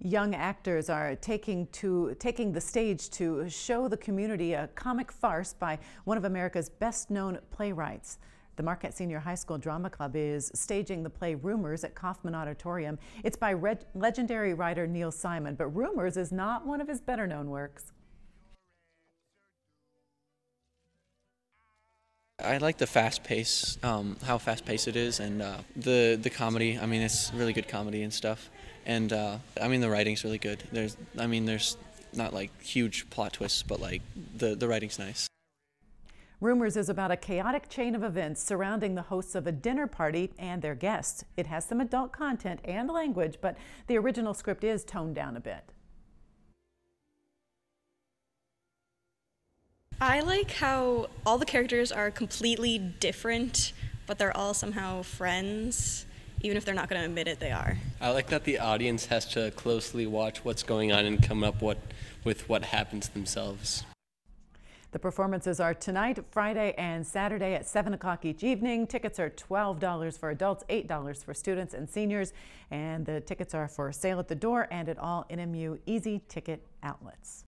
Young actors are taking to taking the stage to show the community a comic farce by one of America's best-known playwrights. The Marquette Senior High School Drama Club is staging the play Rumors at Kaufman Auditorium. It's by legendary writer Neil Simon, but Rumors is not one of his better-known works. I like the fast pace, um, how fast paced it is, and uh, the the comedy. I mean, it's really good comedy and stuff. And uh, I mean, the writing's really good. There's, I mean, there's not like huge plot twists, but like the the writing's nice. Rumors is about a chaotic chain of events surrounding the hosts of a dinner party and their guests. It has some adult content and language, but the original script is toned down a bit. I like how all the characters are completely different, but they're all somehow friends, even if they're not going to admit it, they are. I like that the audience has to closely watch what's going on and come up what, with what happens themselves. The performances are tonight, Friday, and Saturday at 7 o'clock each evening. Tickets are $12 for adults, $8 for students and seniors, and the tickets are for sale at the door and at all NMU EZ Ticket outlets.